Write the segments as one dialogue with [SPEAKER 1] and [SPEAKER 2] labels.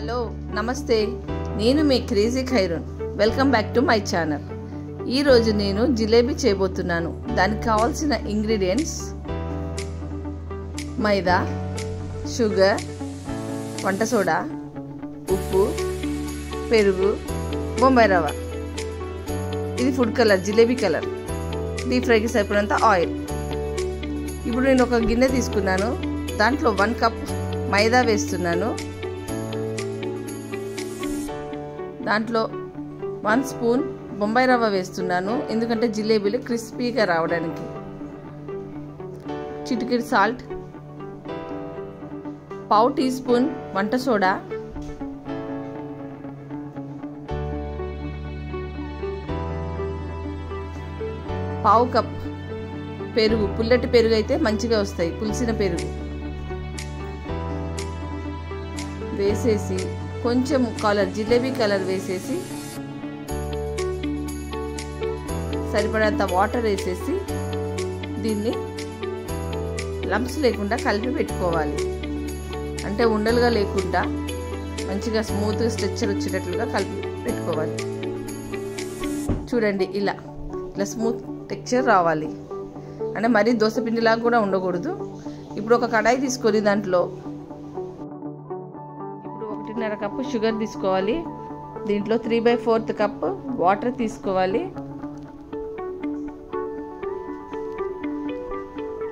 [SPEAKER 1] Hello నమస్తే. నేను మీ crazy Khairun. Welcome back to my channel. ఈరోజు నేను జిలేబీ చేయబోతున్నాను. దానికి కావాల్సిన ఇంగ్రీడియంట్స్ మైదా షుగర్ వంట సోడా ఉప్పు పెరుగు బొంబాయి రవ్వ. ఇది food colour jalebi colour. Deep ఫ్రైకి సరిపడినంత ఆయిల్. ఇప్పుడు నేను ఒక గిన్నె తీసుకున్నాను. దాంట్లో వన్ కప్ మైదా వేస్తున్నాను. దాంట్లో వన్ స్పూన్ బొంబాయి రవ్వ వేస్తున్నాను. ఎందుకంటే జిలేబీలు క్రిస్పీగా రావడానికి. చిటికెడు సాల్ట్. పావు టీ స్పూన్ వంట సోడా. పావు కప్ పెరుగు. పుల్లటి పెరుగు అయితే మంచిగా వస్తాయి. పులిసిన పెరుగు. వేసేసి కొంచెం కలర్ జిలేబీ కలర్ వేసేసి సరిపడంత వాటర్ వేసేసి దీన్ని లంప్స్ లేకుండా కలిపి పెట్టుకోవాలి. అంటే ఉండలుగా లేకుండా మంచిగా స్మూత్ స్ట్రెచ్చర్ వచ్చేటట్లుగా కలిపి పెట్టుకోవాలి. చూడండి ఇలా ఇలా స్మూత్ టెక్చర్ రావాలి. అంటే మరీ దోశపిండిలాగా కూడా ఉండకూడదు. ఇప్పుడు ఒక కడాయి తీసుకొని దాంట్లో ఒకటిన్నర కప్పు షుగర్ తీసుకోవాలి. దీంట్లో three by fourth cup water తీసుకోవాలి.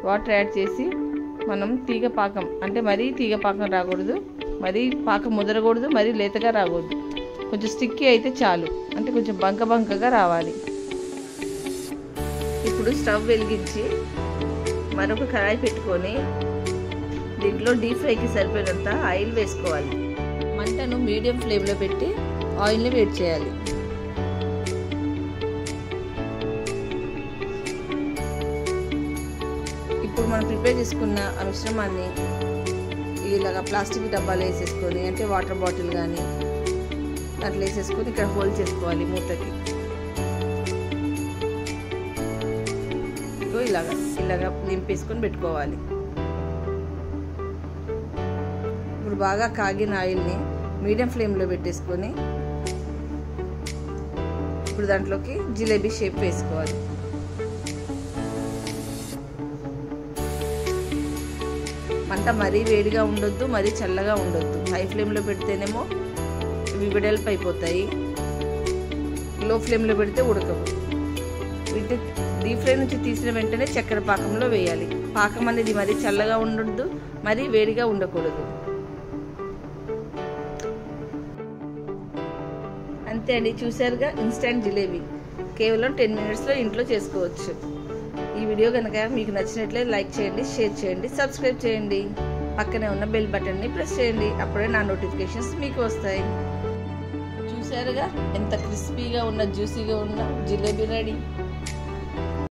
[SPEAKER 1] వాటర్ యాడ్ చేసి మనం తీగ పాకం అంటే మరీ తీగ పాకం రాకూడదు మరీ పాకం ముదరకూడదు మరీ లేతగా రాకూడదు. కొంచెం స్టిక్కీ అయితే చాలు అంటే కొంచెం బంక బంకగా రావాలి. ఇప్పుడు స్టవ్ వెలిగించి మరొక కరాయి పెట్టుకొని దీంట్లో డీప్ ఫ్రైకి సరిపోయినంత ఆయిల్ వేసుకోవాలి. మంటను మీడియం ఫ్లేమ్లో పెట్టి ఆయిల్ని వేడి చేయాలి. ఇప్పుడు మనం ప్రిపేర్ చేసుకున్న ఆ మిశ్రమాన్ని ఇలాగా ప్లాస్టిక్ డబ్బాలు వేసేసుకొని అంటే వాటర్ బాటిల్ కానీ అట్లా వేసేసుకొని ఇక్కడ హోల్డ్ చేసుకోవాలి మూతకి. ఇలాగా ఇలాగా నింపేసుకొని పెట్టుకోవాలి. ఇప్పుడు బాగా కాగిన ఆయిల్ని మీడియం ఫ్లేమ్లో పెట్టేసుకొని ఇప్పుడు దాంట్లోకి జిలేబీ షేప్ వేసుకోవాలి. మంట మరీ వేడిగా ఉండొద్దు మరీ చల్లగా ఉండొద్దు. హై ఫ్లేమ్లో పెడితేనేమో ఇవి విడల్పు అయిపోతాయి. లో ఫ్లేమ్లో పెడితే ఉడకవు. వీటి డీప్ ఫ్రై నుంచి తీసిన వెంటనే చక్కెర పాకంలో వేయాలి. పాకం అనేది మరీ చల్లగా ఉండొద్దు మరీ వేడిగా ఉండకూడదు. అంతే అండి. చూసారుగా ఇన్స్టెంట్ జిలేబీ కేవలం టెన్ మినిట్స్లో ఇంట్లో చేసుకోవచ్చు. ఈ వీడియో కనుక మీకు నచ్చినట్లే లైక్ చేయండి షేర్ చేయండి సబ్స్క్రైబ్ చేయండి. పక్కనే ఉన్న బెల్ బటన్ని ప్రెస్ చేయండి. అప్పుడే నా నోటిఫికేషన్స్ మీకు వస్తాయి. చూసారుగా ఎంత క్రిస్పీగా ఉన్న జ్యూసీగా ఉన్న జిలేబీ రెడీ